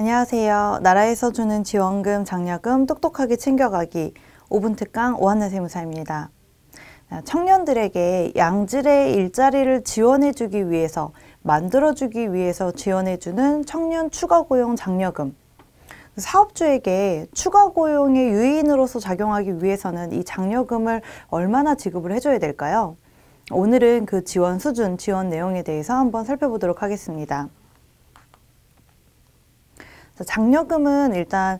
안녕하세요. 나라에서 주는 지원금, 장려금 똑똑하게 챙겨가기 5분 특강 오한나 세무사입니다. 청년들에게 양질의 일자리를 지원해주기 위해서 만들어주기 위해서 지원해주는 청년 추가고용 장려금 사업주에게 추가 고용의 유인으로서 작용하기 위해서는 이 장려금을 얼마나 지급을 해줘야 될까요? 오늘은 그 지원 수준, 지원 내용에 대해서 한번 살펴보도록 하겠습니다. 장려금은 일단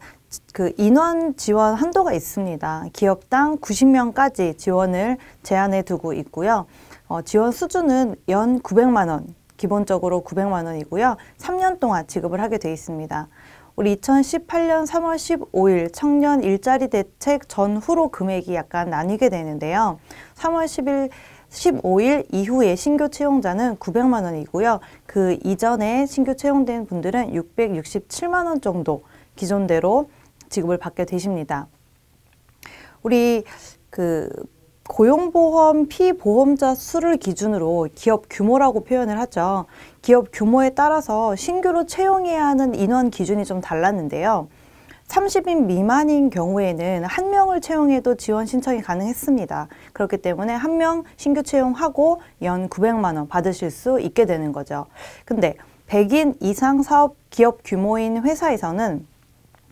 그 인원 지원 한도가 있습니다. 기업당 90명까지 지원을 제한해 두고 있고요. 어, 지원 수준은 연 900만 원, 기본적으로 900만 원이고요. 3년 동안 지급을 하게 되어 있습니다. 우리 2018년 3월 15일 청년 일자리 대책 전후로 금액이 약간 나뉘게 되는데요. 3월 10일 15일 이후에 신규 채용자는 900만 원이고요. 그 이전에 신규 채용된 분들은 667만 원 정도 기존대로 지급을 받게 되십니다. 우리 그 고용보험 피보험자 수를 기준으로 기업 규모라고 표현을 하죠. 기업 규모에 따라서 신규로 채용해야 하는 인원 기준이 좀 달랐는데요. 30인 미만인 경우에는 한 명을 채용해도 지원 신청이 가능했습니다. 그렇기 때문에 한 명 신규 채용하고 연 900만 원 받으실 수 있게 되는 거죠. 근데 100인 이상 사업 기업 규모인 회사에서는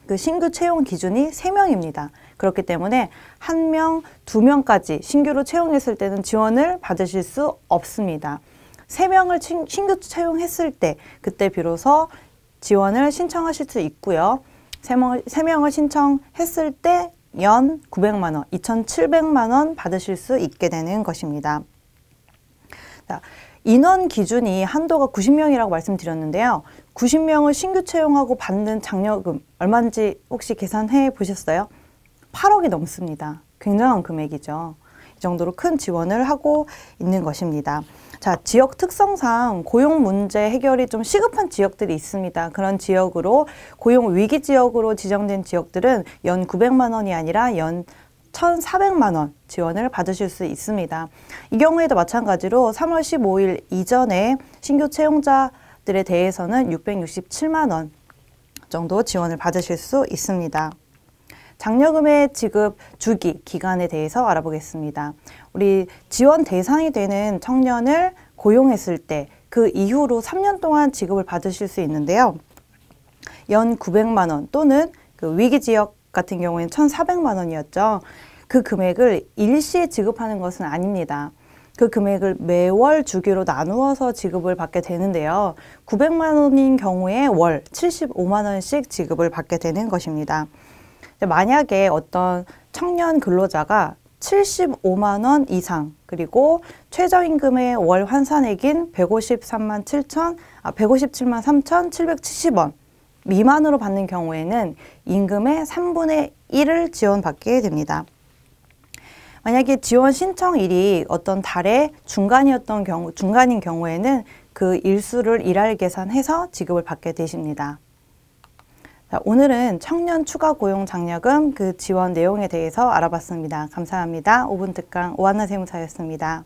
그 신규 채용 기준이 3명입니다. 그렇기 때문에 한 명, 두 명까지 신규로 채용했을 때는 지원을 받으실 수 없습니다. 세 명을 신규 채용했을 때 그때 비로소 지원을 신청하실 수 있고요. 세 명을 신청했을 때 연 900만 원, 2,700만 원 받으실 수 있게 되는 것입니다. 자, 인원 기준이 한도가 90명이라고 말씀드렸는데요. 90명을 신규 채용하고 받는 장려금 얼마인지 혹시 계산해 보셨어요? 8억이 넘습니다. 굉장한 금액이죠. 이 정도로 큰 지원을 하고 있는 것입니다. 자, 지역 특성상 고용 문제 해결이 좀 시급한 지역들이 있습니다. 그런 지역으로 고용 위기 지역으로 지정된 지역들은 연 900만 원이 아니라 연 1,400만 원 지원을 받으실 수 있습니다. 이 경우에도 마찬가지로 3월 15일 이전에 신규 채용자들에 대해서는 667만 원 정도 지원을 받으실 수 있습니다. 장려금의 지급 주기 기간에 대해서 알아보겠습니다. 우리 지원 대상이 되는 청년을 고용했을 때 그 이후로 3년 동안 지급을 받으실 수 있는데요. 연 900만 원 또는 그 위기 지역 같은 경우에는 1,400만 원이었죠. 그 금액을 일시에 지급하는 것은 아닙니다. 그 금액을 매월 주기로 나누어서 지급을 받게 되는데요. 900만 원인 경우에 월 75만 원씩 지급을 받게 되는 것입니다. 만약에 어떤 청년 근로자가 75만 원 이상 그리고 최저임금의 월 환산액인 153만 7천 아 157만 3천 770원 미만으로 받는 경우에는 임금의 3분의 1을 지원받게 됩니다. 만약에 지원 신청일이 어떤 달의 중간이었던 경우 중간인 경우에는 그 일수를 일할 계산해서 지급을 받게 되십니다. 자, 오늘은 청년 추가 고용 장려금 그 지원 내용에 대해서 알아봤습니다. 감사합니다. 5분 특강 오한나 세무사였습니다.